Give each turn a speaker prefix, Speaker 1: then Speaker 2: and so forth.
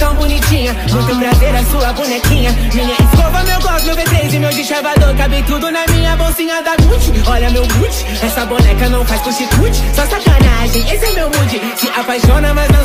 Speaker 1: tão bonitinha. Muito prazer a sua bonequinha. Minha escova, meu gloss, meu V3 e meu deschavador. Cabe tudo na minha bolsinha da Gucci. Olha meu Gucci, essa boneca não faz cuticute Só sacanagem, esse é meu mood. Se apaixona, mas não